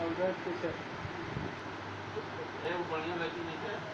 और के बढ़िया लगी नहीं है।